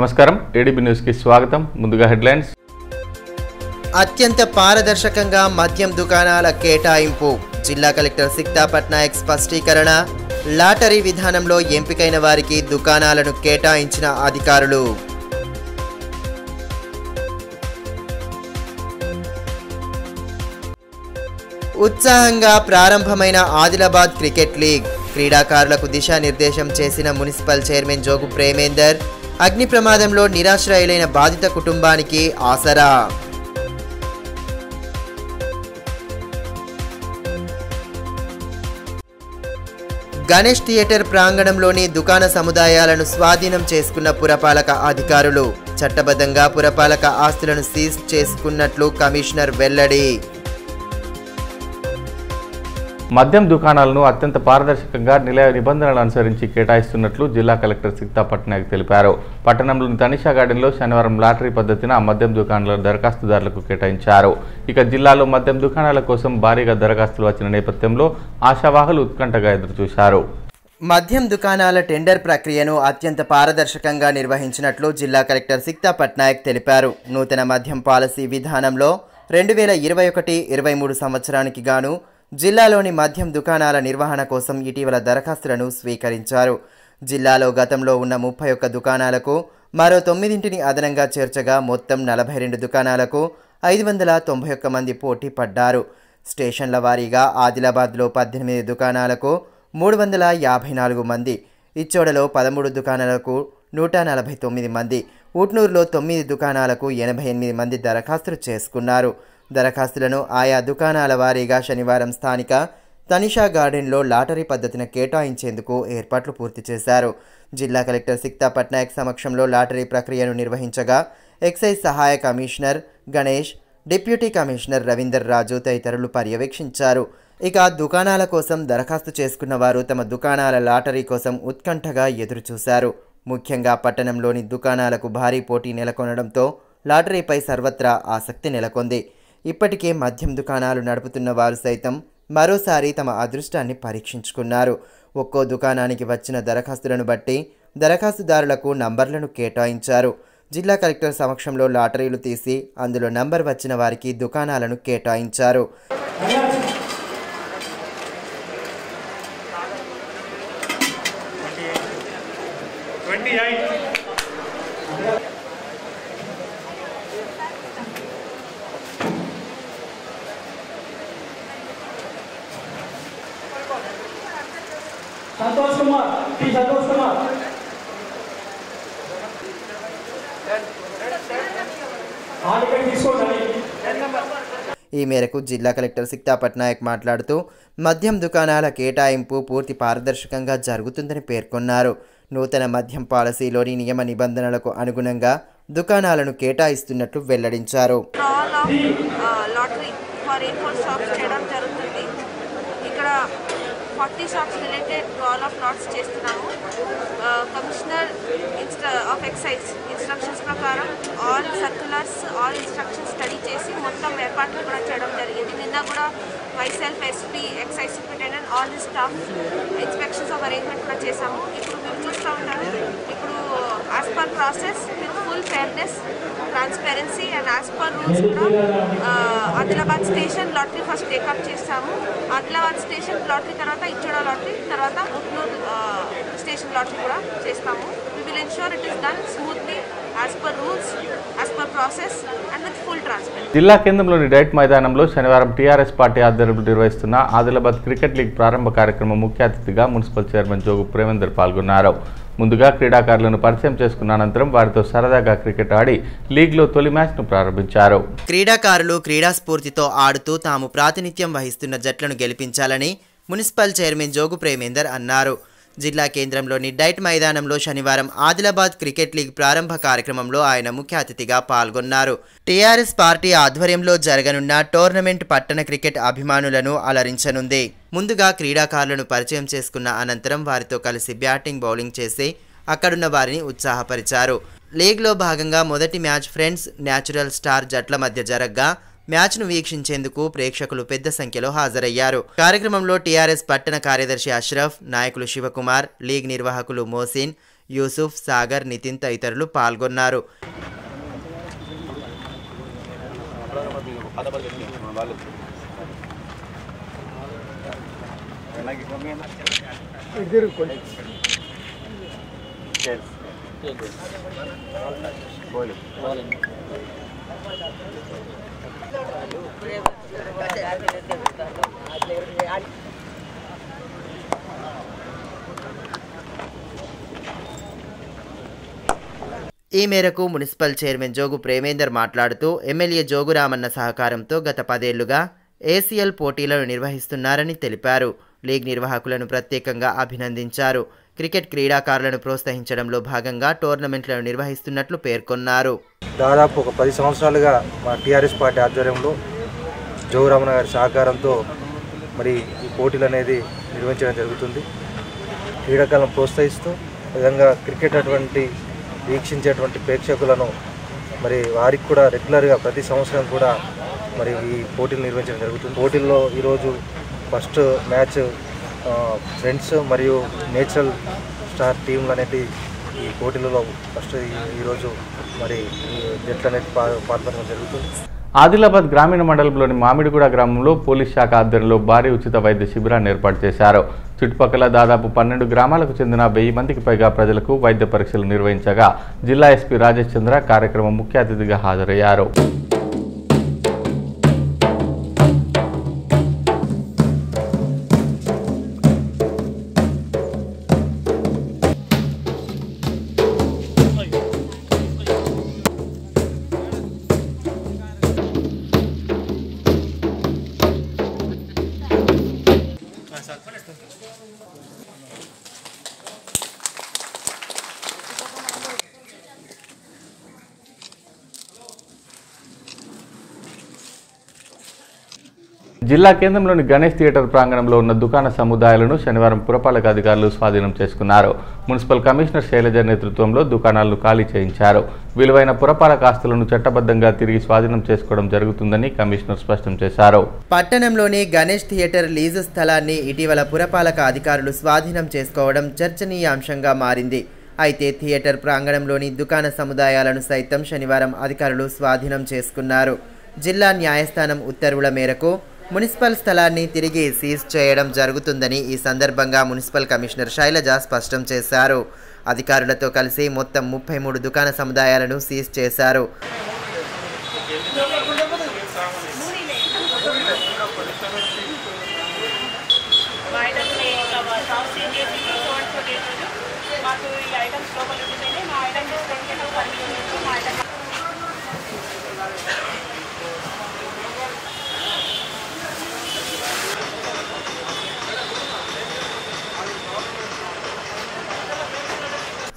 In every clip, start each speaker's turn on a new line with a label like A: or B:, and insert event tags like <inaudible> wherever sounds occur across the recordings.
A: నమస్కారం. ఏడీబీ న్యూస్కి స్వాగతం. ముందుగా హెడ్లైన్స్.
B: అత్యంత పారదర్శకంగా మద్యం దుకాణాల కేటాయింపు. జిల్లా కలెక్టర్ సిక్తా పట్నాయక్ స్పష్టీకరణ. లాటరీ విధానంలో ఎంపికైన వారికి దుకాణాలను కేటాయించిన అధికారులు. ఉత్సాహంగా ప్రారంభమైన ఆదిలాబాద్ క్రికెట్ లీగ్. క్రీడాకారులకు దిశానిర్దేశం చేసిన మున్సిపల్ చైర్మన్ జోగు ప్రేమేందర్ అగ్ని ప్రమాదంలో నిరాశ్రయులైన బాధిత కుటుంబానికి ఆసరా. గణేష్ థియేటర్ ప్రాంగణంలోని దుకాణ సముదాయాలను స్వాధీనం చేసుకున్న పురపాలక అధికారులు చట్టబద్ధంగా పురపాలక ఆస్తులను సీజ్ చేసుకున్నట్లు కమిషనర్ వెల్లడి.
A: మద్యం దుకాణాలను అత్యంత పారదర్శకంగా నిలయ నిబంధనలు అనుసరించి కేటాయిస్తున్నట్లు జిల్లా కలెక్టర్ సిక్తా పట్నాయక్ తెలిపారు. పట్టణంలోని తనిషా గార్డెన్లో శనివారం లాటరీ పద్ధతిన మద్యం దుకాణాలను దరఖాస్తుదారులకు కేటాయించారు. ఇక జిల్లాలో మద్యం దుకాణాల కోసం భారీగా దరఖాస్తులు వచ్చిన నేపథ్యంలో ఆశావాహులు ఉత్కంఠగా ఎదురుచూశారు.
B: మద్యం దుకాణాల టెండర్ ప్రక్రియను అత్యంత పారదర్శకంగా నిర్వహించినట్లు జిల్లా కలెక్టర్ సిక్తా పట్నాయక్ తెలిపారు. నూతన మద్యం పాలసీ విధానంలో రెండు వేల ఇరవై ఒకటి ఇరవై మూడు సంవత్సరానికి గాను జిల్లాలోని మద్యం దుకాణాల నిర్వహణ కోసం ఇటీవల దరఖాస్తులను స్వీకరించారు. జిల్లాలో గతంలో ఉన్న ముప్పై ఒక్క దుకాణాలకు మరో తొమ్మిదింటిని అదనంగా చేర్చగా మొత్తం నలభై రెండు దుకాణాలకు ఐదు వందల తొంభై ఒక్క మంది పోటీ పడ్డారు. స్టేషన్ల వారీగా ఆదిలాబాద్లో పద్దెనిమిది దుకాణాలకు మూడు వందల యాభై నాలుగు మంది ఇచ్చోడలో పదమూడు దుకాణాలకు నూట నలభై తొమ్మిది మంది ఉట్నూరులో తొమ్మిది దుకాణాలకు ఎనభై ఎనిమిది మంది దరఖాస్తులు చేసుకున్నారు. దరఖాస్తులను ఆయా దుకాణాల వారీగా శనివారం స్థానిక తనిషా గార్డెన్లో లాటరీ పద్ధతిన కేటాయించేందుకు ఏర్పాట్లు పూర్తి చేశారు. జిల్లా కలెక్టర్ సిక్తా పట్నాయక్ సమక్షంలో లాటరీ ప్రక్రియను నిర్వహించగా ఎక్సైజ్ సహాయ commissioner Ganesh deputy commissioner Ravinder Raju తదితరులు పర్యవేక్షించారు. ఇక దుకాణాల కోసం దరఖాస్తు చేసుకున్న వారు తమ దుకాణాల లాటరీ కోసం ఉత్కంఠగా ఎదురుచూశారు. ముఖ్యంగా పట్టణంలోని దుకాణాలకు భారీ పోటీ నెలకొనడంతో లాటరీపై సర్వత్రా ఆసక్తి నెలకొంది. ఇప్పటికే మద్యం దుకాణాలు నడుపుతున్న వారు సైతం మరోసారి తమ అదృష్టాన్ని పరీక్షించుకున్నారు. ఒక్కో దుకాణానికి వచ్చిన దరఖాస్తులను బట్టి దరఖాస్తుదారులకు నంబర్లను కేటాయించారు. జిల్లా కలెక్టర్ సమక్షంలో లాటరీలు తీసి అందులో నంబర్ వచ్చిన వారికి దుకాణాలను కేటాయించారు.
C: సంతోష్ కుమార్ టి సంతోష్ కుమార్
B: ఈ మేరకు జిల్లా కలెక్టర్ సిక్తా పట్నాయక్ మాట్లాడుతూ మద్యం దుకాణాల కేటాయింపు పూర్తి పారదర్శకంగా జరుగుతుందని పేర్కొన్నారు. నూతన మద్యం పాలసీలోని నియమ నిబంధనలకు అనుగుణంగా దుకాణాలను కేటాయిస్తున్నట్లు వెల్లడించారు.
D: ఇక్కడ ఆల్ ఆఫ్ లాట్స్ చేస్తున్నాము. కమిషనర్ ఇన్స్ట్ర ఆఫ్ ఎక్సైజ్ ఇన్స్ట్రక్షన్స్ ప్రకారం all circulars all instructions study చేసి మొత్తం ఏర్పాట్లు కూడా చేయడం జరిగింది. నిన్న కూడా myself SP excise superintendent all the staff inspections of arrangement కూడా చేశాము. ఇప్పుడు మీరు చూస్తూ ఉంటారు ఇప్పుడు as per process with full fairness transparency and as per rules కూడా Adilabad station lottery first take up చేస్తాము. ఆదిలాబాద్ స్టేషన్ లాటరీ తర్వాత ఇచ్చోడ లాటరీ తర్వాత ఉట్నూర్ స్టేషన్ లాటరీ కూడా చేస్తాము. We will ensure it is done smoothly as per rules as per process and with full transparent
A: జిల్లా కేంద్రంలోని diet మైదానంలో శనివారం టీఆర్ఎస్ పార్టీ ఆధ్వర్యంలో నిర్వహిస్తున్న ఆదిలాబాద్ క్రికెట్ లీగ్ ప్రారంభ కార్యక్రమం ముఖ్య అతిథిగా మున్సిపల్ చైర్మన్ జోగు ప్రేమేందర్ పాల్గొన్నారు. ముందుగా క్రీడాకారులను పరిచయం చేసుకున్న అనంతరం వారితో సరదాగా క్రికెట్ ఆడి లీగ్లో తొలి మ్యాచ్ను ప్రారంభించారు.
B: క్రీడాకారులు క్రీడా స్ఫూర్తితో ఆడుతూ తాము ప్రాతినిధ్యం వహిస్తున్న జట్లను గెలిపించాలని మున్సిపల్ చైర్మన్ జోగు ప్రేమేందర్ అన్నారు. జిల్లా కేంద్రంలోని డైట్ మైదానంలో శనివారం ఆదిలాబాద్ క్రికెట్ లీగ్ ప్రారంభ కార్యక్రమంలో ఆయన ముఖ్య అతిథిగా పాల్గొన్నారు. టీఆర్ఎస్ పార్టీ ఆధ్వర్యంలో జరగనున్న టోర్నమెంట్ పట్టణ క్రికెట్ అభిమానులను అలరించనుంది. ముందుగా క్రీడాకారులను పరిచయం చేసుకున్న అనంతరం వారితో కలిసి బ్యాటింగ్ బౌలింగ్ చేసి అక్కడున్న వారిని ఉత్సాహపరిచారు. లీగ్లో భాగంగా మొదటి మ్యాచ్ ఫ్రెండ్స్ న్యాచురల్ స్టార్ జట్ల మధ్య జరగ్గా మ్యాచ్ను వీక్షించేందుకు ప్రేక్షకులు పెద్ద సంఖ్యలో హాజరయ్యారు. కార్యక్రమంలో టీఆర్ఎస్ పట్టణ కార్యదర్శి అష్రఫ్ నాయకులు శివకుమార్ లీగ్ నిర్వాహకులు మోసిన్ యూసుఫ్ సాగర్ నితిన్ తదితరులు పాల్గొన్నారు. ఈ మేరకు మున్సిపల్ చైర్మన్ జోగు ప్రేమేందర్ మాట్లాడుతూ ఎమ్మెల్యే జోగురామన్న సహకారంతో గత పదేళ్ళుగా ఏసీఎల్ పోటీలను నిర్వహిస్తున్నారని తెలిపారు. లీగ్ నిర్వాహకులను ప్రత్యేకంగా అభినందించారు. క్రికెట్ క్రీడాకారులను ప్రోత్సహించడంలో భాగంగా టోర్నమెంట్లను నిర్వహిస్తున్నట్లు పేర్కొన్నారు.
E: దాదాపు ఒక పది సంవత్సరాలుగా మా టీఆర్ఎస్ పార్టీ ఆధ్వర్యంలో జోగురామన్న గారి సహకారంతో మరి ఈ పోటీలు అనేది నిర్వహించడం జరుగుతుంది. క్రీడాకాలను ప్రోత్సహిస్తూ ఈ విధంగా క్రికెట్ అటువంటి వీక్షించేటువంటి ప్రేక్షకులను మరి వారికి కూడా రెగ్యులర్గా ప్రతి సంవత్సరం కూడా మరి ఈ పోటీలు నిర్వహించడం జరుగుతుంది. పోటీల్లో ఈరోజు ఫస్ట్ మ్యాచ్ ఫ్రెండ్స్ మరియు నేచురల్ స్టార్ టీంలు అనేది ఈ పోటీలలో ఫస్ట్ ఈరోజు మరి జట్లు అనేది పాల్గొనడం జరుగుతుంది.
A: ఆదిలాబాద్ గ్రామీణ మండలంలోని మామిడిగూడ గ్రామంలో పోలీస్ శాఖ ఆధ్వర్యంలో భారీ ఉచిత వైద్య శిబిరాన్ని ఏర్పాటు చేశారు. చుట్టుపక్కల దాదాపు పన్నెండు గ్రామాలకు చెందిన వెయ్యి మందికి పైగా ప్రజలకు వైద్య పరీక్షలు నిర్వహించగా జిల్లా ఎస్పీ రాజేష్ చంద్ర కార్యక్రమం ముఖ్య అతిథిగా హాజరయ్యారు. జిల్లా కేంద్రంలోని గణేష్ థియేటర్ ప్రాంగణంలో ఉన్న దుకాణ సముదాయాలను శనివారం పురపాలక అధికారులు స్వాధీనం చేసుకున్నారు. మున్సిపల్ కమిషనర్ శైలజ నేతృత్వంలో దుకాణాలను ఖాళీ చేయించారు. విలువైన పురపాలక ఆస్తులను చట్టబద్ధంగా తిరిగి స్వాధీనం చేసుకోవడం జరుగుతుందని కమిషనర్ స్పష్టం చేశారు.
B: పట్టణంలోని గణేష్ థియేటర్ లీజు స్థలాన్ని ఇటీవల పురపాలక అధికారులు స్వాధీనం చేసుకోవడం చర్చనీయాంశంగా మారింది. అయితే థియేటర్ ప్రాంగణంలోని దుకాణ సముదాయాలను సైతం శనివారం అధికారులు స్వాధీనం చేసుకున్నారు. జిల్లా న్యాయస్థానం ఉత్తర్వుల మేరకు మున్సిపల్ స్థలాన్ని తిరిగి సీజ్ చేయడం జరుగుతుందని ఈ సందర్భంగా మున్సిపల్ కమిషనర్ శైలజ స్పష్టం చేశారు. అధికారులతో కలిసి మొత్తం ముప్పై మూడు దుకాణ సముదాయాలను సీజ్ చేశారు
F: మా ఐటమ్స్ షాప్ చేంజ్ చేసి ఫోన్ కొట్టేసారు మాకు ఈ ఐటమ్స్ లోపల ఉండిపోయినాయి మా ఐటమ్స్ తీసుకొని పర్మిషన్ మా ఐటమ్స్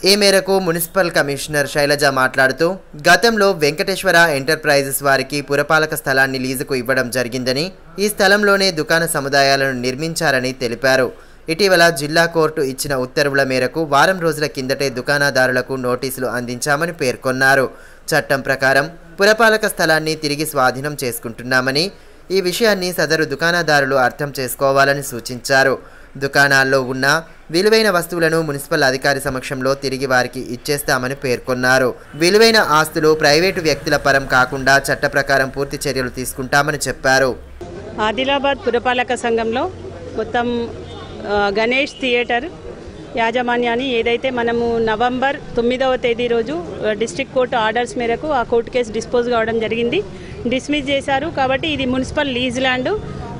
B: ఈ మేరకు మున్సిపల్ కమిషనర్ శైలజ మాట్లాడుతూ గతంలో వెంకటేశ్వర ఎంటర్ప్రైజెస్ వారికి పురపాలక స్థలాన్ని లీజుకు ఇవ్వడం జరిగిందని ఈ స్థలంలోనే దుకాణ సముదాయాలను నిర్మించారని తెలిపారు. ఇటీవల జిల్లా కోర్టు ఇచ్చిన ఉత్తర్వుల మేరకు వారం రోజుల కిందటే దుకాణదారులకు నోటీసులు అందించామని పేర్కొన్నారు. చట్టం ప్రకారం పురపాలక స్థలాన్ని తిరిగి స్వాధీనం చేసుకుంటున్నామని ఈ విషయాన్ని సదరు దుకాణదారులు అర్థం చేసుకోవాలని సూచించారు. దుకాణాల్లో ఉన్న విలువైన వస్తువులను మున్సిపల్ అధికారి సమక్షంలో తిరిగి వారికి ఇచ్చేస్తామని పేర్కొన్నారు. విలువైన ఆస్తులు ప్రైవేటు వ్యక్తుల పరం కాకుండా చట్ట ప్రకారం పూర్తి చర్యలు తీసుకుంటామని చెప్పారు.
F: ఆదిలాబాద్ పురపాలక సంఘంలో మొత్తం గణేష్ థియేటర్ యాజమాన్యాన్ని ఏదైతే మనము నవంబర్ తొమ్మిదవ తేదీ రోజు డిస్ట్రిక్ట్ కోర్టు ఆర్డర్స్ మేరకు ఆ కోర్టు కేసు డిస్పోజ్ కావడం జరిగింది. డిస్మిస్ చేశారు కాబట్టి ఇది మున్సిపల్ లీజ్ ల్యాండ్.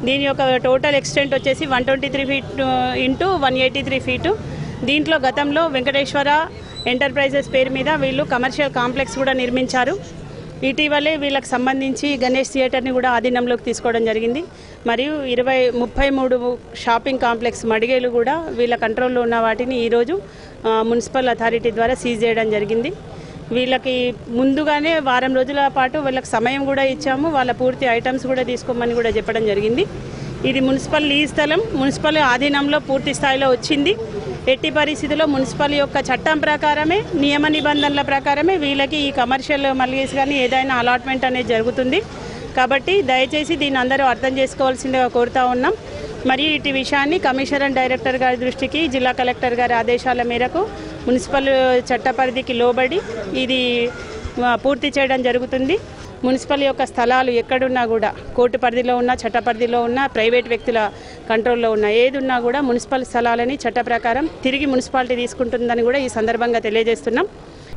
F: దీని యొక్క టోటల్ ఎక్స్టెంట్ వచ్చేసి one twenty three feet into one eighty three feet. దీంట్లో గతంలో వెంకటేశ్వర ఎంటర్ప్రైజెస్ పేరు మీద వీళ్ళు కమర్షియల్ కాంప్లెక్స్ కూడా నిర్మించారు. ఇటీవలే వీళ్ళకి సంబంధించి గణేష్ థియేటర్ని కూడా ఆధీనంలోకి తీసుకోవడం జరిగింది. మరియు ఇరవై ముప్పై మూడు షాపింగ్ కాంప్లెక్స్ మడిగేలు కూడా వీళ్ళ కంట్రోల్లో ఉన్న వాటిని ఈరోజు మున్సిపల్ అథారిటీ ద్వారా సీజ్ చేయడం జరిగింది. వీళ్ళకి ముందుగానే వారం రోజుల పాటు వీళ్ళకి సమయం కూడా ఇచ్చాము. వాళ్ళ పూర్తి ఐటమ్స్ కూడా తీసుకోమని కూడా చెప్పడం జరిగింది. ఇది మున్సిపల్ ఈ స్థలం మున్సిపల్ ఆధీనంలో పూర్తి స్థాయిలో వచ్చింది. ఎట్టి పరిస్థితిలో మున్సిపల్ యొక్క చట్టం ప్రకారమే నియమ నిబంధనల ప్రకారమే వీళ్ళకి ఈ కమర్షియల్ మల్గేస్ కానీ ఏదైనా అలాట్మెంట్ అనేది జరుగుతుంది. కాబట్టి దయచేసి దీన్ని అందరూ అర్థం చేసుకోవాల్సిందిగా కోరుతా ఉన్నాం. మరియు ఇటు విషయాన్ని కమిషనర్ అండ్ డైరెక్టర్ గారి దృష్టికి జిల్లా కలెక్టర్ గారి ఆదేశాల మేరకు మున్సిపల్ చట్ట పరిధికి లోబడి ఇది పూర్తి చేయడం జరుగుతుంది. మున్సిపల్ యొక్క స్థలాలు ఎక్కడున్నా కూడా కోర్టు పరిధిలో ఉన్న చట్ట పరిధిలో ఉన్న ప్రైవేట్ వ్యక్తుల కంట్రోల్లో ఉన్న ఏది ఉన్నా కూడా మున్సిపల్ స్థలాలని చట్ట ప్రకారం తిరిగి మున్సిపాలిటీ తీసుకుంటుందని కూడా ఈ సందర్భంగా తెలియజేస్తున్నాం.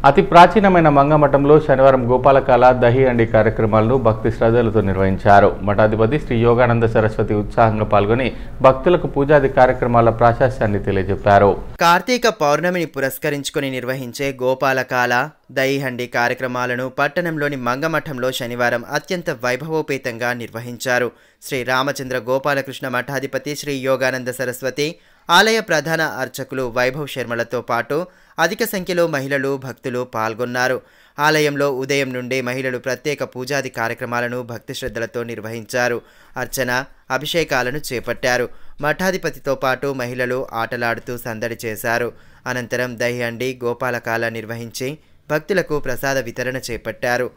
A: అతి ప్రాచీనమైన మంగమఠంలో శనివారం గోపాలకాల దహి అండి కార్యక్రమాలను భక్తి శ్రద్ధలతో నిర్వహించారు. మఠాధిపతి శ్రీ యోగానంద సరస్వతి ఉత్సాహంగా పాల్గొని భక్తులకు పూజాది కార్యక్రమాల ప్రాశస్యాన్ని తెలియజెప్పారు.
B: కార్తీక పౌర్ణమిని పురస్కరించుకొని నిర్వహించే గోపాలకాల దయిహండి కార్యక్రమాలను పట్టణంలోని మంగమఠంలో శనివారం అత్యంత వైభవోపేతంగా నిర్వహించారు. శ్రీ రామచంద్ర గోపాలకృష్ణ మఠాధిపతి శ్రీ యోగానంద సరస్వతి ఆలయ ప్రధాన అర్చకులు వైభవ్ శర్మలతో పాటు అధిక సంఖ్యలో మహిళలు భక్తులు పాల్గొన్నారు. ఆలయంలో ఉదయం నుండే మహిళలు ప్రత్యేక పూజాది కార్యక్రమాలను భక్తి శ్రద్ధలతో నిర్వహించారు. అర్చన అభిషేకాలను చేపట్టారు. మఠాధిపతితో పాటు మహిళలు ఆటలాడుతూ సందడి చేశారు. అనంతరం దహ్యండి గోపాలకాల నిర్వహించి భక్తులకు ప్రసాద వితరణ చేపట్టారు.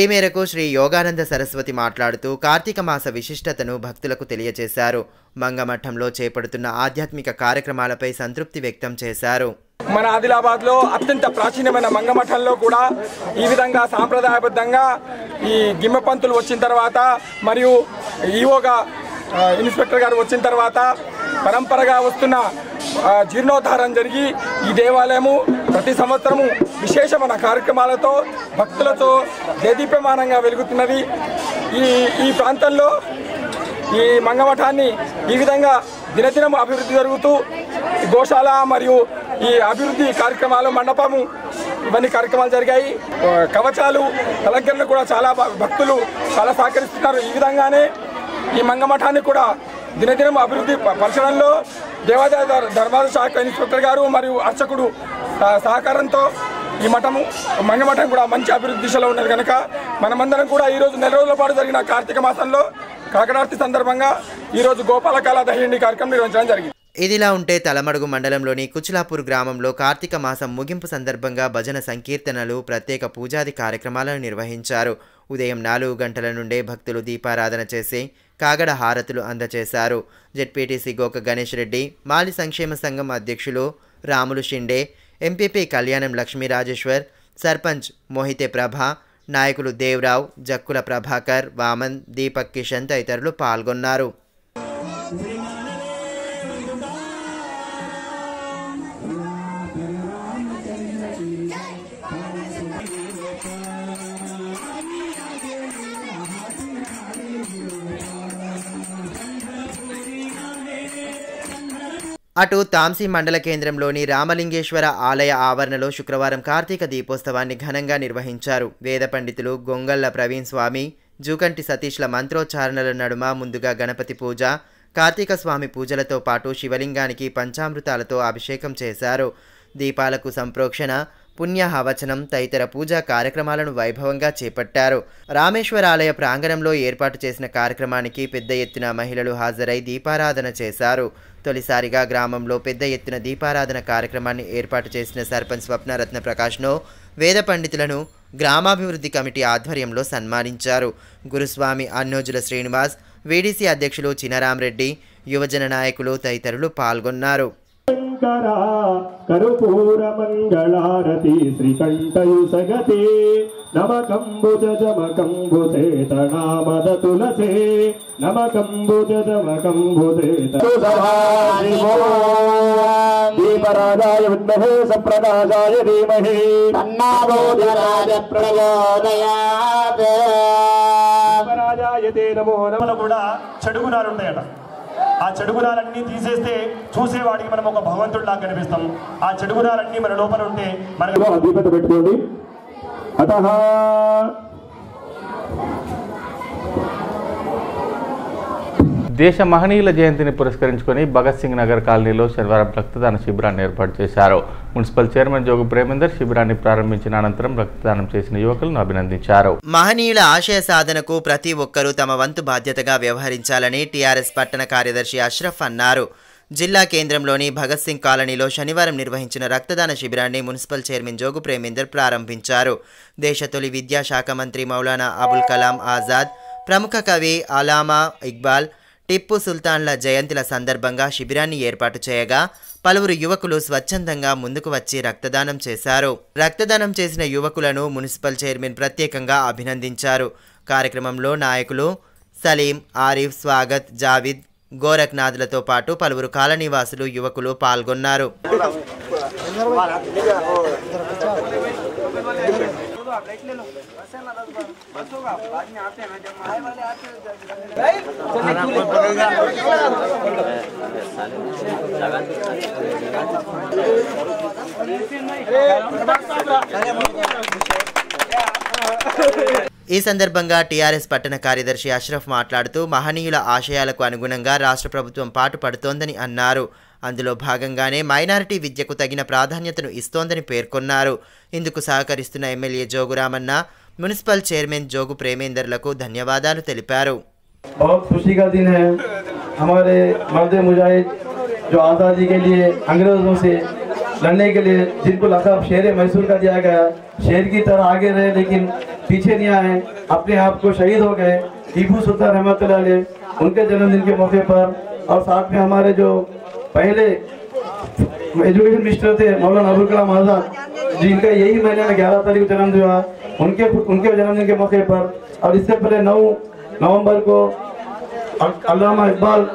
B: ఈ మేరకు శ్రీ యోగానంద సరస్వతి మాట్లాడుతూ కార్తీక మాస విశిష్టతను భక్తులకు తెలియజేశారు. మంగమఠంలో చేపడుతున్న ఆధ్యాత్మిక కార్యక్రమాలపై సంతృప్తి వ్యక్తం చేశారు.
G: మన ఆదిలాబాద్లో అత్యంత ప్రాచీనమైన మంగమఠంలో కూడా ఈ విధంగా సాంప్రదాయబద్ధంగా ఈ గిమ్మపంతులు వచ్చిన తర్వాత మరియు ఈవోగా ఇన్స్పెక్టర్ గారు వచ్చిన తర్వాత పరంపరగా వస్తున్న జీర్ణోద్ధారం జరిగి ఈ దేవాలయము ప్రతి సంవత్సరము విశేషమైన కార్యక్రమాలతో భక్తులతో దేదీప్యమానంగా వెలుగుతున్నది. ఈ ఈ ప్రాంతంలో ఈ మంగమఠాన్ని ఈ విధంగా దినదినం అభివృద్ధి జరుగుతూ గోశాల మరియు ఈ అభివృద్ధి కార్యక్రమాలు మండపము ఇవన్నీ కార్యక్రమాలు జరిగాయి. కవచాలు అలంకరణ కూడా చాలా భక్తులు చాలా సహకరిస్తున్నారు. ఈ విధంగానే ఈ మంగమఠాన్ని కూడా దినదినం అభివృద్ధి పరచడంలో దేవాదాయ ధర్మాద శాఖ ఇన్స్పెక్టర్ గారు మరియు అర్చకుడు సహకారంతో ఈ మఠము మంగమఠం కూడా మంచి అభివృద్ధి దిశలో ఉన్నది కనుక మనమందరం కూడా ఈరోజు నెల రోజుల పాటు జరిగిన కార్తీక మాసంలో కాకడార్తి సందర్భంగా ఈరోజు గోపాలకాల దహిండి కార్యక్రమం నిర్వహించడం జరిగింది.
B: ఇదిలా ఉంటే తలమడుగు మండలంలోని కుచిలాపూర్ గ్రామంలో కార్తీక మాసం ముగింపు సందర్భంగా భజన సంకీర్తనలు ప్రత్యేక పూజాది కార్యక్రమాలను నిర్వహించారు. ఉదయం నాలుగు గంటల నుండే భక్తులు దీపారాధన చేసి కాగడ హారతులు అందజేశారు జెడ్పీటీసీ గోక గణేష్ రెడ్డి మాలి సంక్షేమ సంఘం అధ్యక్షులు రాములు షిండే ఎంపీపీ కళ్యాణం లక్ష్మీ రాజేశ్వర్ సర్పంచ్ మోహితే ప్రభ నాయకులు దేవరావు జక్కుల ప్రభాకర్ వామన్ దీపక్ కిషన్ తదితరులు పాల్గొన్నారు. అటు తాంసీ మండల కేంద్రంలోని రామలింగేశ్వర ఆలయ ఆవరణలో శుక్రవారం కార్తీక దీపోత్సవాన్ని ఘనంగా నిర్వహించారు. వేద పండితులు గొంగళ్ళ ప్రవీణ్ స్వామి జూకంటి సతీష్ల మంత్రోచ్చారణల నడుమ ముందుగా గణపతి పూజ కార్తీక స్వామి పూజలతో పాటు శివలింగానికి పంచామృతాలతో అభిషేకం చేశారు. దీపాలకు సంప్రోక్షణ పుణ్యహవచనం తదితర పూజా కార్యక్రమాలను వైభవంగా చేపట్టారు. రామేశ్వరాలయ ప్రాంగణంలో ఏర్పాటు చేసిన కార్యక్రమానికి పెద్ద ఎత్తున మహిళలు హాజరై దీపారాధన చేశారు. తొలిసారిగా గ్రామంలో పెద్ద ఎత్తున దీపారాధన కార్యక్రమాన్ని ఏర్పాటు చేసిన సర్పంచ్ స్వప్నరత్న ప్రకాష్ను వేద పండితులను గ్రామాభివృద్ధి కమిటీ ఆధ్వర్యంలో సన్మానించారు. గురుస్వామి అన్నోజుల శ్రీనివాస్ వీడీసీ అధ్యక్షులు చినరామరెడ్డి యువజన నాయకులు తదితరులు పాల్గొన్నారు.
C: కరుపూర మంగళారతి శ్రీకంఠయు సగతే నమకంబుజ జమకంబుతే తణామద తులసే నమకంబుజ జమకంబుతే దీపరాజాయ విద్మహే సప్రకాశాయ ధీమహి. తన్నాబోధరాజ ప్రచోదయాత్ దీపరాజాయ తే నమో నమల కూడా చెడుగునాలు ఉంటాయట ఆ చెడు గుణాలన్నీ తీసేస్తే చూసేవాడికి మనం ఒక భగవంతుడిలా కనిపిస్తాం. ఆ చెడు గుణాలన్నీ మన లోపల ఉంటే మనకు అధిపత పెట్టుకోండి. అత
A: దేశ మహనీయుల జయంతిని పురస్కరించుకొని భగత్ సింగ్ నగర్ కాలనీలో శనివారం రక్తదాన శిబిరాన్ని ఏర్పాటు చేశారు. మున్సిపల్ చైర్మన్ జోగు ప్రేమేందర్ శిబిరాన్ని ప్రారంభించిన అనంతరం రక్తదానం చేసిన యువకులను అభినందించారు.
B: మహనీయుల ఆశయ సాధనకు ప్రతి ఒక్కరూ తమ వంతు బాధ్యతగా వ్యవహరించాలని టీఆర్ఎస్ పట్టణ కార్యదర్శి అష్రఫ్ అన్నారు. జిల్లా కేంద్రంలోని భగత్ సింగ్ కాలనీలో శనివారం నిర్వహించిన రక్తదాన శిబిరాన్ని మున్సిపల్ చైర్మన్ జోగు ప్రేమేందర్ ప్రారంభించారు. దేశ తొలి విద్యాశాఖ మంత్రి మౌలానా అబుల్ కలాం ఆజాద్ ప్రముఖ కవి అలామా ఇక్బాల్ టిప్పు సుల్తాన్ల జయంతిల సందర్భంగా శిబిరాన్ని ఏర్పాటు చేయగా పలువురు యువకులు స్వచ్ఛందంగా ముందుకు వచ్చి రక్తదానం చేశారు. రక్తదానం చేసిన యువకులను మున్సిపల్ చైర్మన్ ప్రత్యేకంగా అభినందించారు. కార్యక్రమంలో నాయకులు సలీం ఆరిఫ్ స్వాగత్ జావిద్ గోరఖ్నాథ్లతో పాటు పలువురు కాలనీవాసులు యువకులు పాల్గొన్నారు. ఈ సందర్భంగా టీఆర్ఎస్ పట్టణ కార్యదర్శి అష్రఫ్ మాట్లాడుతూ మహనీయుల ఆశయాలకు అనుగుణంగా రాష్ట్ర ప్రభుత్వం పాటుపడుతోందని అన్నారు అందులో భాగంగానే మైనారిటీ విద్యకు తగిన ప్రాధాన్యతను ఇస్తోందని పేర్కొన్నారు ఇందుకు సహకరిస్తున్న MLA Jogu Ramanna municipal chairman Jogu ప్రేమేందర్లకు ధన్యవాదాలు తెలిపారు
H: बहुत खुशी का दिन है हमारे मर्द मुजाहिद जो आज़ादी के लिए अंग्रेज़ों से लड़ने के लिए जिनको लकब शेर मैसूर का दिया गया। शेर की तरह आगे रहे, लेकिन पीछे नहीं आए। अपने आप को शहीद हो गए। टीपू सुल्तान रहमत उनके जन्मदिन के मौके पर। और साथ में हमारे जो पहले एजुकेशन मिनिस्टर थे, मौलाना अबुल कलाम आज़ाद, जिनका यही महीने में ग्यारह तारीख को जन्मदिन हुआ, उनके उनके जन्मदिन के मौके पर। और इससे पहले नौ नवंबर को अल- अल्लामा इकबाल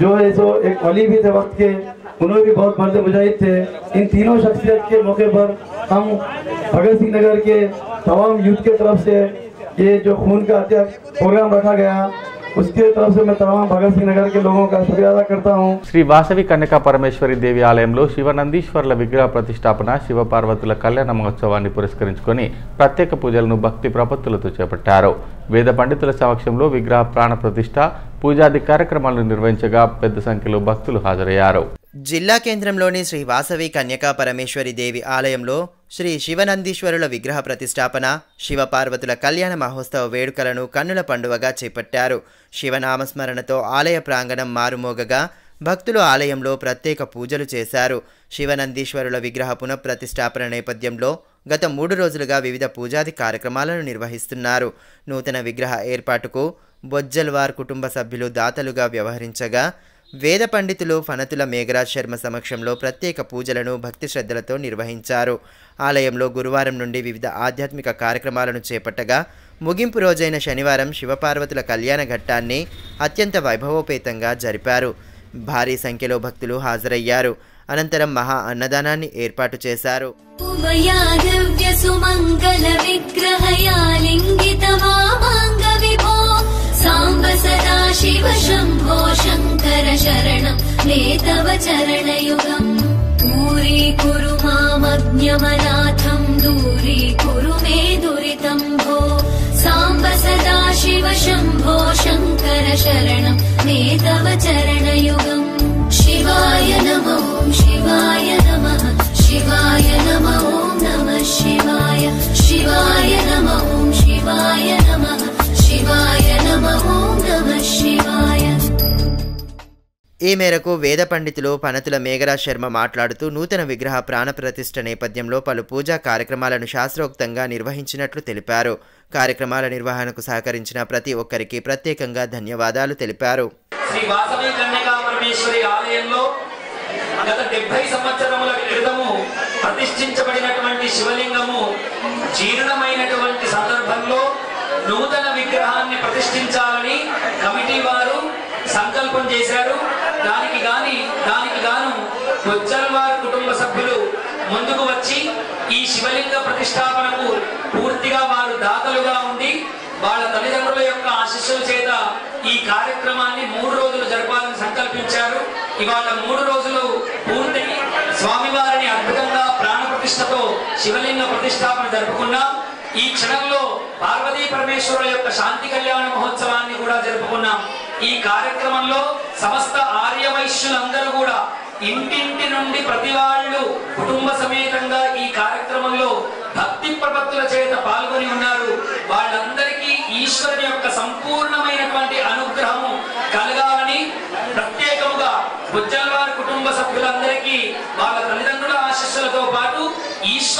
H: जो है, सो एक वली भी थे वक्त के। उन्होंने भी बहुत मर्द मुजाहिद थे इन तीनों शख्सियत के मौके पर हम भगत सिंह नगर के तमाम यूथ के तरफ से ये जो खून का हत्या प्रोग्राम रखा गया उसके तरफ से मैं तमाम भगत सिंह नगर के लोगों का शुक्रिया अदा करता हूँ
A: శ్రీ వాసవి కన్యకా పరమేశ్వరి దేవి ఆలయంలో శివనందీశ్వర్ల విగ్రహ ప్రతిష్టాపన శివపార్వతుల కళ్యాణ మహోత్సవాన్ని పురస్కరించుకొని ప్రత్యేక పూజలను భక్తి ప్రపత్తులతో చేపట్టారు వేద పండితుల సమక్షంలో విగ్రహ ప్రాణ ప్రతిష్ట పూజాది కార్యక్రమాలను నిర్వహించగా పెద్ద సంఖ్యలో భక్తులు హాజరయ్యారు
B: జిల్లా కేంద్రంలోని శ్రీ వాసవి కన్యకా పరమేశ్వరి దేవి ఆలయంలో శ్రీ శివనందీశ్వరుల విగ్రహ ప్రతిష్టాపన శివపార్వతుల కళ్యాణ మహోత్సవ వేడుకలను కన్నుల పండువగా చేపట్టారు. శివనామస్మరణతో ఆలయ ప్రాంగణం మారుమోగగా భక్తులు ఆలయంలో ప్రత్యేక పూజలు చేశారు. శివనందీశ్వరుల విగ్రహ పునఃప్రతిష్టాపన నేపథ్యంలో గత మూడు రోజులుగా వివిధ పూజాది కార్యక్రమాలను నిర్వహిస్తున్నారు. నూతన విగ్రహ ఏర్పాటుకు బొజ్జల్వార్ కుటుంబ సభ్యులు దాతలుగా వ్యవహరించగా వేద పండితులు ఫనతుల మేఘరాజ్ శర్మ సమక్షంలో ప్రత్యేక పూజలను భక్తి శ్రద్ధలతో నిర్వహించారు. ఆలయంలో గురువారం నుండి వివిధ ఆధ్యాత్మిక కార్యక్రమాలను చేపట్టగా ముగింపు రోజైన శనివారం శివపార్వతుల కళ్యాణ ఘట్టాన్ని అత్యంత వైభవోపేతంగా జరిపారు. భారీ సంఖ్యలో భక్తులు హాజరయ్యారు. అనంతరం మహా అన్నదానాన్ని ఏర్పాటు చేశారు.
I: तव चरणयुगम् दूरीकुरु मामज्ञमनाथम् दूरीकुरु मे दुरितम् भो साम्ब सदा शिव शम्भो शङ्कर शरणम् मे तव चरणयुगम् शिवाय नमो शिवाय नमः शिवाय नमः नमः शिवाय शिवाय नमः शिवाय नमः शिवाय नमः नमः शिवाय
B: ఈ మేరకు వేద పండితులు పనతుల మేఘరాజ్ శర్మ మాట్లాడుతూ నూతన విగ్రహ ప్రాణప్రతిష్ఠ నేపథ్యంలో పలు పూజా కార్యక్రమాలను శాస్త్రోక్తంగా నిర్వహించినట్లు తెలిపారు. కార్యక్రమాల నిర్వహణకు సహకరించిన ప్రతి ఒక్కరికి ప్రత్యేకంగా ధన్యవాదాలు తెలిపారు.
J: శ్రీ వాసవి కన్యకా పరమేశ్వరి ఆలయంలో గత డెబ్బై సంవత్సరముల క్రితము ప్రతిష్ఠించబడినటువంటి శివలింగము జీర్ణమైనటువంటి సందర్భంలో నూతన విగ్రహాన్ని ప్రతిష్ఠించాలని కమిటీ వారు సంకల్పం చేశారు. దానికి గాని దానికి గాను కొచ్చల్వార్ కుటుంబ సభ్యులు ముందుకు వచ్చి ఈ శివలింగ ప్రతిష్టాపనకు పూర్తిగా వారు దాతలుగా ఉండి వాళ్ళ తల్లిదండ్రుల యొక్క ఆశీస్సుల చేత ఈ కార్యక్రమాన్ని మూడు రోజులు జరపాలని సంకల్పించారు. ఇవాళ మూడు రోజులు పూర్తి స్వామివారిని అద్భుతంగా ప్రాణ ప్రతిష్టతో శివలింగ ప్రతిష్టాపన జరుపుకున్నాం. ఈ క్షణంలో పార్వతీ పరమేశ్వరుల యొక్క శాంతి కళ్యాణ మహోత్సవాన్ని కూడా జరుపుకున్నాం. ఈ కార్యక్రమంలో సమస్త ఆర్య వైశ్యులందరూ కూడా ఇంటింటి నుండి ప్రతి వాళ్ళు కుటుంబ సమేతంగా ఈ కార్యక్రమంలో భక్తి ప్రపత్తుల చేత పాల్గొని ఉన్నారు. వాళ్ళందరికీ ఈశ్వరుని యొక్క సంపూర్ణమైనటువంటి అనుగ్రహము కలగాలని ప్రత్యేకముగా బుజ్జల్వారి కుటుంబ సభ్యులందరికీ వాళ్ళ తల్లిదండ్రుల ఆశస్సులతో పాటు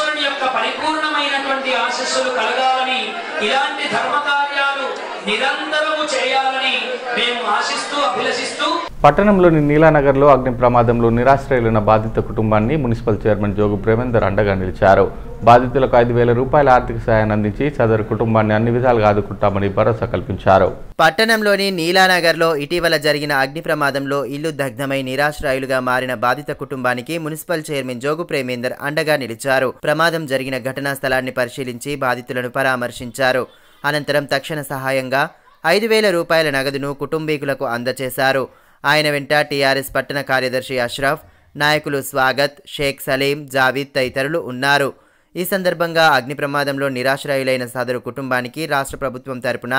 J: ఈశ్వరుని యొక్క పరిపూర్ణమైనటువంటి ఆశస్సులు కలగాలని ఇలాంటి ధర్మ కార్యాలు నిరంతరము చేయాలని మేము ఆశిస్తూ అభిలషిస్తూ
A: పట్టణంలోని నీలానగర్లో అగ్ని ప్రమాదంలో నిరాశ్రయులైన బాధిత కుటుంబాన్ని మున్సిపల్ చైర్మన్ జోగు ప్రేమేందర్ అండగా నిలిచారు. బాధితులకు ఐదు వేల రూపాయల ఆర్థిక సాయాన్ని అందించి సదరు కుటుంబాన్ని అన్ని విధాలుగా ఆదుకుంటామని భరోసా కల్పించారు.
B: పట్టణంలోని నీలానగర్లో ఇటీవల జరిగిన అగ్ని ప్రమాదంలో ఇల్లు దగ్ధమై నిరాశ్రాయులుగా మారిన బాధిత కుటుంబానికి మున్సిపల్ చైర్మన్ జోగు ప్రేమేందర్ అండగా నిలిచారు. ప్రమాదం జరిగిన ఘటనా స్థలాన్ని పరిశీలించి బాధితులను పరామర్శించారు. అనంతరం తక్షణ సహాయంగా ఐదు వేల రూపాయల నగదును కుటుంబీకులకు అందజేశారు ఆయన వెంట టీఆర్ఎస్ పట్టణ కార్యదర్శి అష్రఫ్ నాయకులు స్వాగత్ షేక్ సలీం జావీద్ తదితరులు ఉన్నారు. ఈ సందర్భంగా అగ్ని ప్రమాదంలో నిరాశ్రయులైన సదరు కుటుంబానికి రాష్ట్ర ప్రభుత్వం తరపున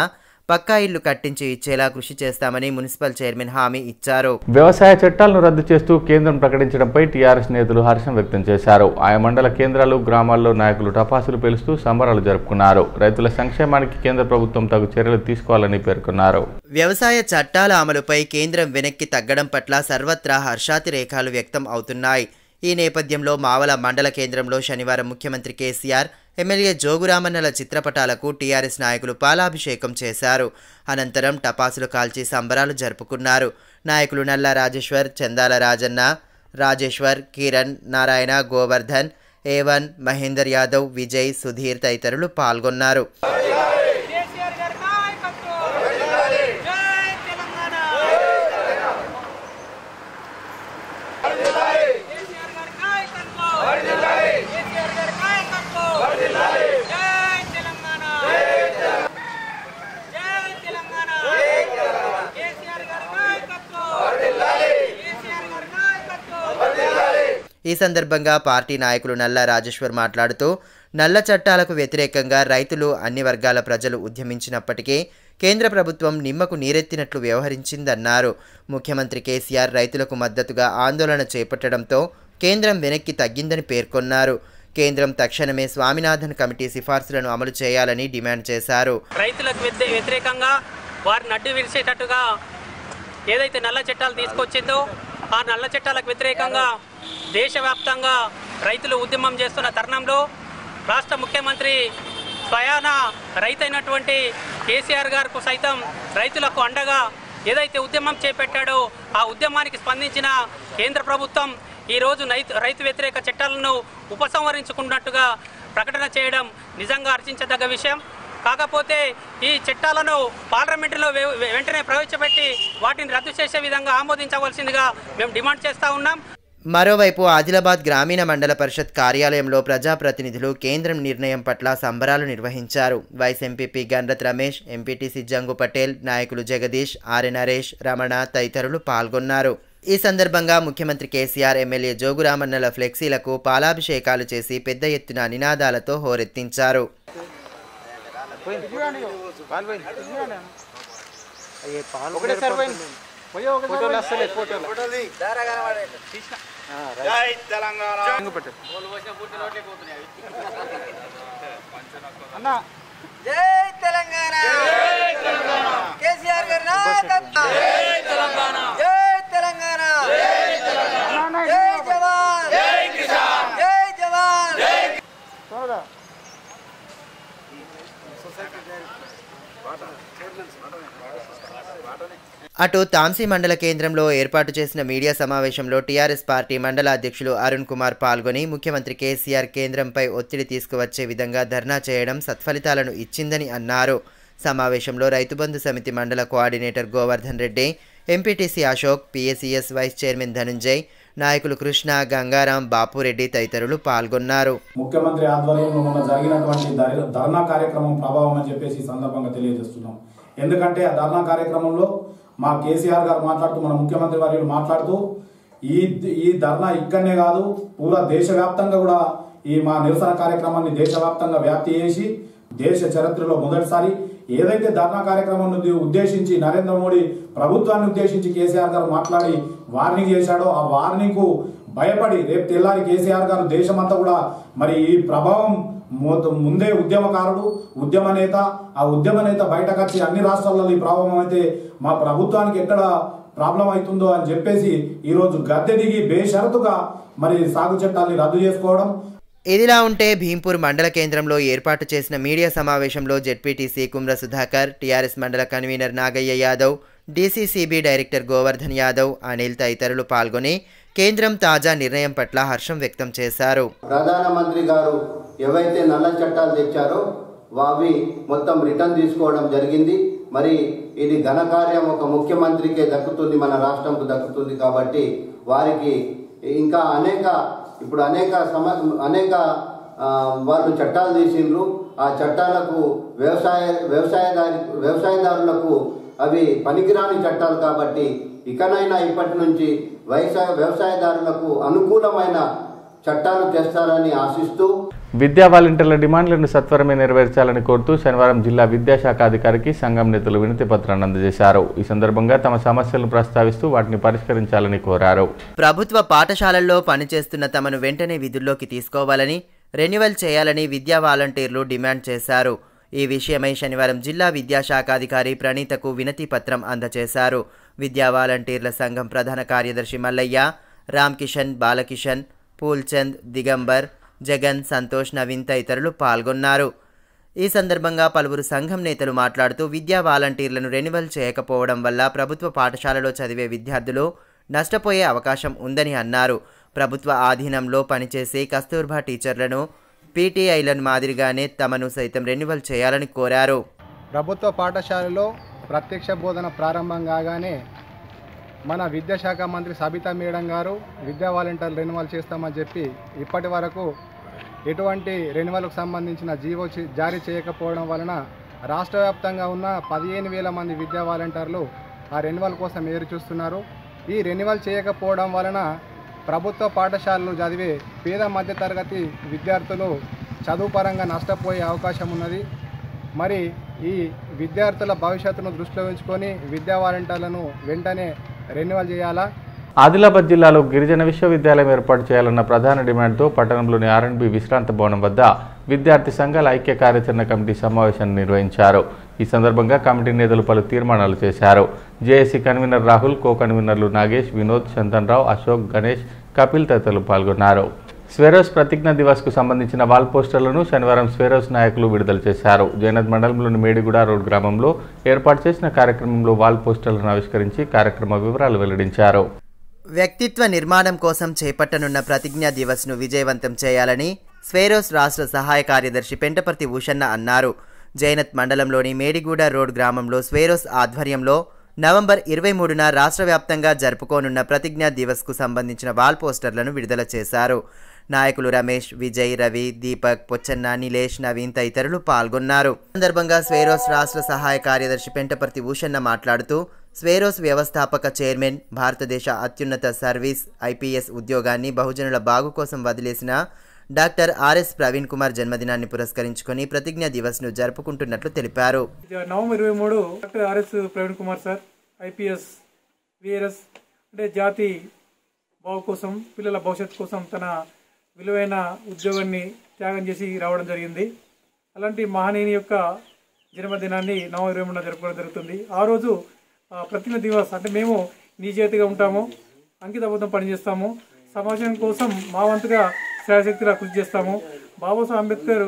B: పక్కా ఇల్లు కట్టించి ఇచ్చేలా కృషి చేస్తామని మున్సిపల్ చైర్మన్ హామీ ఇచ్చారు.
A: వ్యవసాయ చట్టాలను రద్దు చేస్తూ కేంద్రం ప్రకటించడంపై టీఆర్ఎస్ నేతలు హర్షం వ్యక్తం చేశారు. ఆయా మండల కేంద్రాలు గ్రామాల్లో నాయకులు టపాసులు పేలుస్తూ సంబరాలు జరుపుకున్నారు. రైతుల సంక్షేమానికి కేంద్ర ప్రభుత్వం తగు చర్యలు తీసుకోవాలని పేర్కొన్నారు.
B: వ్యవసాయ చట్టాల అమలుపై కేంద్రం వెనక్కి తగ్గడం పట్ల సర్వత్రా హర్షాతిరేకాలు వ్యక్తం అవుతున్నాయి. ఈ నేపథ్యంలో మావల మండల కేంద్రంలో శనివారం ముఖ్యమంత్రి కేసీఆర్ ఎమ్మెల్యే జోగురామన్నల చిత్రపటాలకు టీఆర్ఎస్ నాయకులు పాలాభిషేకం చేశారు. అనంతరం టపాసులు కాల్చి సంబరాలు జరుపుకున్నారు. నాయకులు నల్ల రాజేశ్వర్ చందాల రాజన్న రాజేశ్వర్ కిరణ్ నారాయణ గోవర్ధన్ ఏవన్ మహేందర్ యాదవ్ విజయ్ సుధీర్ తదితరులు పాల్గొన్నారు. ఈ సందర్భంగా పార్టీ నాయకులు నల్ల రాజేశ్వర్ మాట్లాడుతూ నల్ల చట్టాలకు వ్యతిరేకంగా రైతులు అన్ని వర్గాల ప్రజలు ఉద్యమించినప్పటికీ కేంద్ర ప్రభుత్వం నిమ్మకు నీరెత్తినట్లు వ్యవహరించిందన్నారు. ముఖ్యమంత్రి కేసీఆర్ రైతులకు మద్దతుగా ఆందోళన చేపట్టడంతో కేంద్రం వెనక్కి తగ్గిందని పేర్కొన్నారు. కేంద్రం తక్షణమే స్వామినాథన్ కమిటీ సిఫార్సులను అమలు చేయాలని డిమాండ్ చేశారు.
K: రైతులకు వ్యతిరేకంగా వారిని అడ్డు విడిచేటట్టుగా ఏదైతే నల్ల చట్టాలు తీసుకొచ్చిందో ఆ నల్ల చట్టాలకు వ్యతిరేకంగా దేశవ్యాప్తంగా రైతులు ఉద్యమం చేస్తున్న తరుణంలో రాష్ట్ర ముఖ్యమంత్రి స్వయాన రైతైనటువంటి కేసీఆర్ గారికి సైతం రైతులకు అండగా ఏదైతే ఉద్యమం చేపట్టాడో ఆ ఉద్యమానికి స్పందించిన కేంద్ర ప్రభుత్వం ఈరోజు రైతు రైతు వ్యతిరేక చట్టాలను ఉపసంహరించుకున్నట్టుగా ప్రకటన చేయడం నిజంగా అర్చించదగ్గ విషయం. కాకపోతే ఈ చట్టాలను పార్లమెంటులో వెంటనే ప్రవేశపెట్టి వాటిని రద్దు చేసే విధంగా ఆమోదించవలసిందిగా మేము డిమాండ్ చేస్తూ ఉన్నాం.
B: మరోవైపు ఆదిలాబాద్ గ్రామీణ మండల పరిషత్ కార్యాలయంలో ప్రజాప్రతినిధులు కేంద్రం నిర్ణయం పట్ల సంబరాలు నిర్వహించారు. Vice MPP Gandrath Ramesh MPTC Jangu Patel నాయకులు జగదీష్ ఆర్ఎ నరేష్ రమణ తదితరులు పాల్గొన్నారు. ఈ సందర్భంగా ముఖ్యమంత్రి కేసీఆర్ ఎమ్మెల్యే జోగురామన్నల ఫ్లెక్సీలకు పాలాభిషేకాలు చేసి పెద్ద ఎత్తున నినాదాలతో హోరెత్తించారు.
L: ఒకటేసారి పోయింది. ఫోటోలు వస్తలే, ఫోటోలు. జై తెలంగాణ. <laughs> అన్న.
M: జై తెలంగాణ. కేసీఆర్ గారి జై తెలంగాణ జై జవాన్ జై కిసాన్ జై జవాన్
L: త్వరగా
B: అటు తాంసీ మండల కేంద్రంలో ఏర్పాటు చేసిన మీడియా సమావేశంలో టీఆర్ఎస్ పార్టీ మండల అధ్యక్షులు అరుణ్ కుమార్ పాల్గొని ముఖ్యమంత్రి కేసీఆర్ కేంద్రంపై ఒత్తిడి తీసుకువచ్చే విధంగా ధర్నా చేయడం సత్ఫలితాలను ఇచ్చిందని అన్నారు. సమావేశంలో రైతుబంధు సమితి మండల coordinator Govardhan Reddy MPTC Ashok PSCS vice chairman Dhanunjay నాయకులు కృష్ణ గంగారాం బాపురెడ్డి తదితరులు పాల్గొన్నారు.
N: ముఖ్యమంత్రి ఆధ్వర్యంలో జరిగినటువంటి ధర్నా కార్యక్రమం ప్రభావం అని చెప్పేసి సందర్భంగా తెలియజేస్తున్నాం. ఎందుకంటే ఆ ధర్నా కార్యక్రమంలో మా కేసీఆర్ గారు మాట్లాడుతూ మన ముఖ్యమంత్రి వర్యులు మాట్లాడుతూ ఈ ఈ ధర్నా ఇక్కడనే కాదు పూరా దేశవ్యాప్తంగా కూడా ఈ మా నిరసన కార్యక్రమాన్ని దేశవ్యాప్తంగా వ్యాప్తి చేసి దేశ చరిత్రలో మొదటిసారి ఏదైతే ధర్నా కార్యక్రమం ఉద్దేశించి నరేంద్ర మోడీ ప్రభుత్వాన్ని ఉద్దేశించి కేసీఆర్ గారు మాట్లాడి వార్నింగ్ చేశాడో ఆ వార్నింగ్ భయపడి రేపు తెల్లారి కేసీఆర్ గారు దేశమంతా కూడా మరి ఈ ప్రభావం ముందే ఉద్యమకారుడు ఉద్యమ నేత ఆ ఉద్యమ నేత బయటకు వచ్చి అన్ని రాష్ట్రాలలో ఈ ప్రభావం అయితే మా ప్రభుత్వానికి ఎక్కడ ప్రాబ్లం అవుతుందో అని చెప్పేసి ఈరోజు గద్దె దిగి బేషరతుగా మరి సాగు చట్టాన్ని రద్దు చేసుకోవడం.
B: ఇదిలా ఉంటే భీంపూర్ మండల కేంద్రంలో ఏర్పాటు చేసిన మీడియా సమావేశంలో జెడ్పీటీసీ కుమ్ర సుధాకర్ టీఆర్ఎస్ మండల convener Nagaiah Yadav DCCB director Govardhan Yadav Anil తదితరులు పాల్గొని కేంద్రం తాజా నిర్ణయం పట్ల హర్షం వ్యక్తం చేశారు.
O: ప్రధానమంత్రి గారు ఏవైతే నల్ల చట్టాలు తెచ్చారో అవి మొత్తం రిటర్న్ తీసుకోవడం జరిగింది. మరి ఇది ఘనకార్యం ఒక ముఖ్యమంత్రికే దక్కుతుంది మన రాష్ట్రంకు దక్కుతుంది కాబట్టి వారికి ఇంకా అనేక ఇప్పుడు అనేక సమ అనేక వాళ్ళు చట్టాలు తీసిండ్రు. ఆ చట్టాలకు వ్యవసాయ వ్యవసాయదారి వ్యవసాయదారులకు అవి పనికిరాని చట్టాలు కాబట్టి ఇకనైనా ఇప్పటి నుంచి వ్యవసాయ వ్యవసాయదారులకు అనుకూలమైన చట్టాలు తెస్తారని ఆశిస్తూ
A: విద్యా వాలంటీర్ల డిమాండ్లను సత్వరమే నెరవేర్చాలని కోరుతూ శనివారం జిల్లా విద్యాశాఖ అధికారికి సంఘం నేతలు వినతి పత్రాన్ని అందజేశారు. ఈ సందర్భంగా తమ సమస్యలను ప్రస్తావిస్తూ వాటిని పరిష్కరించాలని కోరారు.
B: ప్రభుత్వ పాఠశాలల్లో పనిచేస్తున్న తమను వెంటనే విధుల్లోకి తీసుకోవాలని రెన్యువల్ చేయాలని విద్యా వాలంటీర్లు డిమాండ్ చేశారు. ఈ విషయమై శనివారం జిల్లా విద్యాశాఖాధికారి ప్రణీతకు వినతి పత్రం అందజేశారు. విద్యా వాలంటీర్ల సంఘం ప్రధాన కార్యదర్శి మల్లయ్య రామ్ కిషన్ బాలకిషన్ పూల్చంద్ దిగంబర్ జగన్ సంతోష్ నవీన్ తదితరులు పాల్గొన్నారు. ఈ సందర్భంగా పలువురు సంఘం నేతలు మాట్లాడుతూ విద్యా వాలంటీర్లను రెన్యువల్ చేయకపోవడం వల్ల ప్రభుత్వ పాఠశాలలో చదివే విద్యార్థులు నష్టపోయే అవకాశం ఉందని అన్నారు. ప్రభుత్వ ఆధీనంలో పనిచేసే కస్తూర్బా టీచర్లను పీటీఐలను మాదిరిగానే తమను సైతం రెన్యువల్ చేయాలని కోరారు.
P: ప్రభుత్వ పాఠశాలలో ప్రత్యక్ష బోధన ప్రారంభం కాగానే మన విద్యాశాఖ మంత్రి సబితా మేడం గారు విద్యా వాలంటీర్లు రెన్యువల్ చేస్తామని చెప్పి ఇప్పటి వరకు ఎటువంటి రెన్యువల్కు సంబంధించిన జీవో జారీ చేయకపోవడం వలన రాష్ట్ర వ్యాప్తంగా ఉన్న పదిహేను వేల మంది విద్యా వాలంటీర్లు ఆ రెన్యువల్ కోసం ఎదురు చూస్తున్నారు. ఈ రెన్యువల్ చేయకపోవడం వలన ప్రభుత్వ పాఠశాలలు చదివే పేద మధ్యతరగతి విద్యార్థులు చదువు పరంగా నష్టపోయే అవకాశం ఉన్నది. మరి ఈ విద్యార్థుల భవిష్యత్తును దృష్టిలో ఉంచుకొని విద్యా వాలంటీర్లను వెంటనే రెన్యువల్ చేయాలా?
A: ఆదిలాబాద్ జిల్లాలో గిరిజన విశ్వవిద్యాలయం ఏర్పాటు చేయాలన్న ప్రధాన డిమాండ్తో పట్టణంలోని ఆర్ఎండ్బి విశ్రాంత భవనం వద్ద విద్యార్థి సంఘాల ఐక్య కార్యాచరణ కమిటీ సమావేశాన్ని నిర్వహించారు. ఈ సందర్భంగా కమిటీ నేతలు పలు తీర్మానాలు చేశారు. జేఏసీ కన్వీనర్ రాహుల్ కో కన్వీనర్లు నాగేష్ వినోద్ చందన్రావు అశోక్ గణేష్ కపిల్ తదితరులు పాల్గొన్నారు. స్వెరోస్ ప్రతిజ్ఞ దివస్కు సంబంధించిన వాల్ పోస్టర్లను శనివారం స్వెరోస్ నాయకులు విడుదల చేశారు. జయనద్ మండలంలోని మేడిగూడ రోడ్ గ్రామంలో ఏర్పాటు చేసిన కార్యక్రమంలో వాల్ పోస్టర్లను ఆవిష్కరించి కార్యక్రమ వివరాలు వెల్లడించారు.
B: వ్యక్తిత్వ నిర్మాణం కోసం చేపట్టనున్న ప్రతిజ్ఞా దివస్ను విజయవంతం చేయాలని స్వేరోస్ రాష్ట్ర సహాయ కార్యదర్శి పెంటపర్తి ఉషన్న అన్నారు. జైనత్ మండలంలోని మేడిగూడ రోడ్ గ్రామంలో స్వేరోస్ ఆధ్వర్యంలో నవంబర్ ఇరవై మూడున రాష్ట్ర వ్యాప్తంగా జరుపుకోనున్న ప్రతిజ్ఞా దివస్కు సంబంధించిన వాల్ పోస్టర్లను విడుదల చేశారు. నాయకులు రమేష్ విజయ్ రవి దీపక్ పొచ్చన్న నిలేష్ నవీన్ తదితరులు పాల్గొన్నారు. సందర్భంగా స్వేరోస్ రాష్ట్ర సహాయ కార్యదర్శి పెంటపర్తి భూషన్న మాట్లాడుతూ స్వేరోస్ వ్యవస్థాపక చైర్మన్ భారతదేశ అత్యున్నత సర్వీస్ ఐపీఎస్ ఉద్యోగాన్ని బహుజనుల బాగు కోసం వదిలేసిన డాక్టర్ ఆర్ఎస్ ప్రవీణ్ కుమార్ జన్మదినాన్ని పురస్కరించుకొని ప్రతిజ్ఞా దివస్ను జరుపుకుంటున్నట్లు తెలిపారు.
Q: నవంబర్ ఇరవై మూడు doctor RS Praveen Kumar sir IPS VRS అంటే జాతి బాగు కోసం పిల్లల భవిష్యత్తు కోసం తన విలువైన ఉద్యోగాన్ని త్యాగం చేసి రావడం జరిగింది. అలాంటి మహనీయుని యొక్క జన్మదినాన్ని నవంబర్ ఇరవై మూడున జరుపుకోవడం జరుగుతుంది. ఆ రోజు ఆ, ప్రతిజ్ఞ దివస్ అంటే మేము నిజాయితీగా ఉంటాము అంకితబద్ధం పనిచేస్తాము. సమాజం కోసం మా వంతుగా శ్రాయశక్తిగా కృషి చేస్తాము. బాబాసాహెబ్ అంబేద్కర్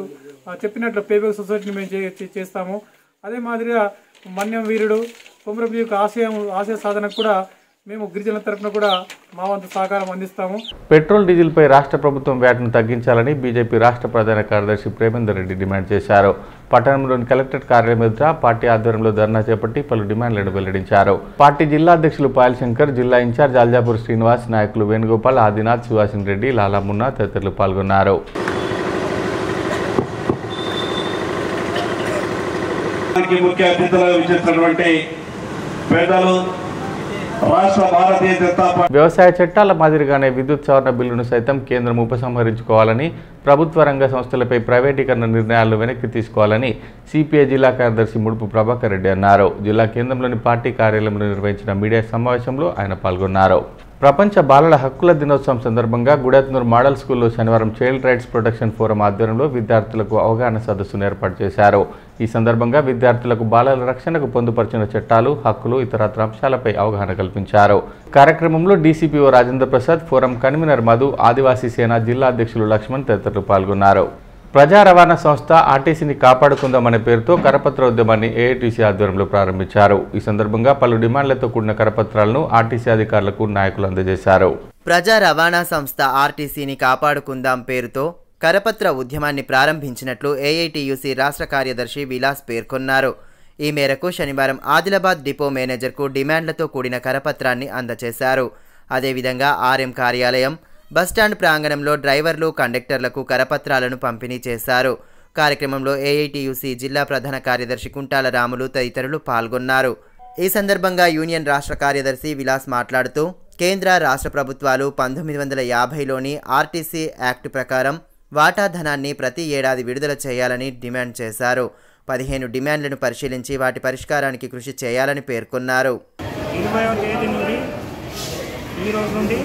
Q: చెప్పినట్లు పేపర్ సొసైటీని మేము చే- చేస్తాము. అదే మాదిరిగా మన్యం వీరుడు కొమరపు యొక్క ఆశయం ఆశయ సాధనకు కూడా మేము గిరిజనుల తరపున కూడా మా వంతు సహకారం అందిస్తాము.
A: పెట్రోల్ డీజిల్పై రాష్ట్ర ప్రభుత్వం వ్యాట్ను తగ్గించాలని బీజేపీ రాష్ట్ర ప్రధాన కార్యదర్శి ప్రేమేందర్ రెడ్డి డిమాండ్ చేశారు. పట్టణంలోని కలెక్టరేట్ కార్యాలయం ఎదుట పార్టీ ఆధ్వర్యంలో ధర్నా చేపట్టి పలు డిమాండ్లను వెల్లడించారు. పార్టీ జిల్లా అధ్యక్షులు పాయల్ శంకర్ జిల్లా ఇన్ఛార్జ్ అల్జాపూర్ శ్రీనివాస్ నాయకులు వేణుగోపాల్ ఆదినాథ్ సుహాసిన్ రెడ్డి లాలా మున్నా తదితరులు పాల్గొన్నారు.
R: దానికి ముఖ్య అతిథులుగా విచ్చేసినటువంటి పేదలు రాష్ట్ర భారతీయ జనతా పార్టీ
A: వ్యవసాయ చట్టాల మాదిరిగానే విద్యుత్ సవరణ బిల్లును సైతం కేంద్రం ఉపసంహరించుకోవాలని ప్రభుత్వ రంగ సంస్థలపై ప్రైవేటీకరణ నిర్ణయాలను వెనక్కి తీసుకోవాలని సిపిఐ జిల్లా కార్యదర్శి ముడుపు ప్రభాకర్ రెడ్డి అన్నారు. జిల్లా కేంద్రంలోని పార్టీ కార్యాలయంలో నిర్వహించిన మీడియా సమావేశంలో ఆయన పాల్గొన్నారు. ప్రపంచ బాలల హక్కుల దినోత్సవం సందర్భంగా గుడెత్నూరు మోడల్ స్కూల్లో శనివారం చైల్డ్ రైట్స్ ప్రొటెక్షన్ ఫోరం ఆధ్వర్యంలో విద్యార్థులకు అవగాహన సదస్సును ఏర్పాటు చేశారు. ఈ సందర్భంగా విద్యార్థులకు బాలల రక్షణకు పొందుపరిచిన చట్టాలు హక్కులు ఇతరత్ర అంశాలపై అవగాహన కల్పించారు. కార్యక్రమంలో DCPO Rajendra Prasad forum convener Madhu Adivasi Sena జిల్లా అధ్యక్షులు లక్ష్మణ్ తదితరులు పాల్గొన్నారు. ప్రజా రవాణా సంస్థ ఆర్టీసీని కాపాడుకుందాం అనే పేరుతో కరపత్ర ఉద్యమాన్ని ఏఐటీసీ ఆధ్వర్యంలో ప్రారంభించారు. ఈ సందర్భంగా పలు డిమాండ్లతో కూడిన కరపత్రాలను ఆర్టీసీ అధికారులకు నాయకులు అందజేశారు.
B: ప్రజా రవాణా సంస్థ ఆర్టీసీని కాపాడుకుందాం పేరుతో కరపత్ర ఉద్యమాన్ని ప్రారంభించినట్లు ఏఐటీయూసీ రాష్ట్ర కార్యదర్శి విలాస్ పేర్కొన్నారు. ఈ మేరకు శనివారం ఆదిలాబాద్ డిపో మేనేజర్కు డిమాండ్లతో కూడిన కరపత్రాన్ని అందజేశారు. అదేవిధంగా ఆర్ఎం కార్యాలయం బస్టాండ్ ప్రాంగణంలో డ్రైవర్లు కండక్టర్లకు కరపత్రాలను పంపిణీ చేశారు. కార్యక్రమంలో ఏఐటియుసి జిల్లా ప్రధాన కార్యదర్శి కుంటాల రాములు తదితరులు పాల్గొన్నారు. ఈ సందర్భంగా యూనియన్ రాష్ట్ర కార్యదర్శి విలాస్ మాట్లాడుతూ కేంద్ర రాష్ట్ర ప్రభుత్వాలు పంతొమ్మిది వందల యాభైలోని ఆర్టీసీ యాక్ట్ ప్రకారం వాటా ధనాన్ని ప్రతి ఏడాది విడుదల చేయాలని డిమాండ్ చేశారు. పదిహేను డిమాండ్లను పరిశీలించి వాటి పరిష్కారానికి కృషి చేయాలని పేర్కొన్నారు.
S: ఇరవయో తేదీ నుండి ఈ రోజు నుండి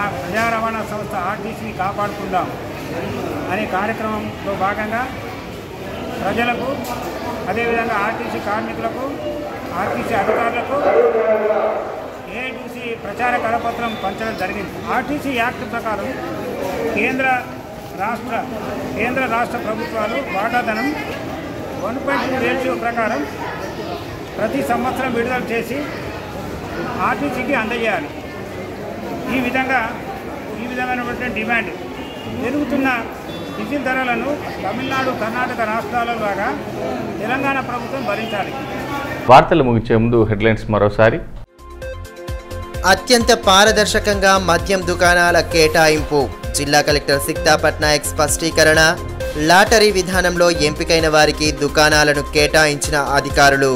S: ఆ ప్రజా రవాణా సంస్థ ఆర్టీసీని కాపాడుకుందాం అనే కార్యక్రమంలో భాగంగా ప్రజలకు అదేవిధంగా ఆర్టీసీ కార్మికులకు ఆర్టీసీ అధికారులకు ఏఐటీసీ ప్రచార కరపత్రం పంచడం జరిగింది. ఆర్టీసీ యాక్ట్ ప్రకారం కేంద్ర రాష్ట్ర కేంద్ర రాష్ట్ర ప్రభుత్వాలు వాటాధనం వన్ పాయింట్ రేషియో ప్రకారం ప్రతి సంవత్సరం విడుదల చేసి ఆర్టీసీకి అందజేయాలి. ఈ విధంగా ఈ విధమైనటువంటి డిమాండ్ పెరుగుతున్న డీజిల్ ధరలను తమిళనాడు కర్ణాటక రాష్ట్రాల లాగా తెలంగాణ ప్రభుత్వం భరించాలి.
A: వార్తలు ముగించే ముందు హెడ్లైన్స్ మరోసారి.
B: అత్యంత పారదర్శకంగా మద్యం దుకాణాల కేటాయింపు. జిల్లా కలెక్టర్ సిక్తా పట్నాయక్ స్పష్టీకరణ. లాటరీ విధానంలో ఎంపికైన వారికి దుకాణాలను కేటాయించిన అధికారులు.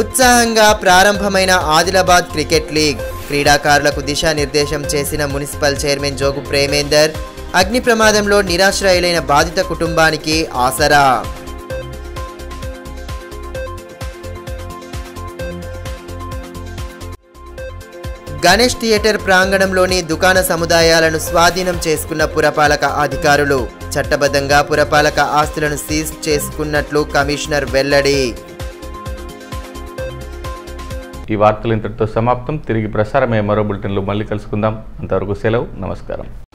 B: ఉత్సాహంగా ప్రారంభమైన ఆదిలాబాద్ క్రికెట్ లీగ్. క్రీడాకారులకు దిశానిర్దేశం చేసిన మున్సిపల్ చైర్మన్ జోగు ప్రేమేందర్ అగ్ని ప్రమాదంలో నిరాశ్రయులైన బాధిత కుటుంబానికి ఆసరా. గణేష్ థియేటర్ ప్రాంగణంలోని దుకాణ సముదాయాలను స్వాధీనం చేసుకున్న పురపాలక అధికారులు చట్టబద్ధంగా పురపాలక ఆస్తులను సీజ్ చేసుకున్నట్లు కమిషనర్ వెల్లడి.
A: ఈ వార్తలు ఇంతటితో సమాప్తం. తిరిగి ప్రసారమయ్యే మరో బులెటిన్లు మళ్ళీ కలుసుకుందాం. అంతవరకు సెలవు. నమస్కారం.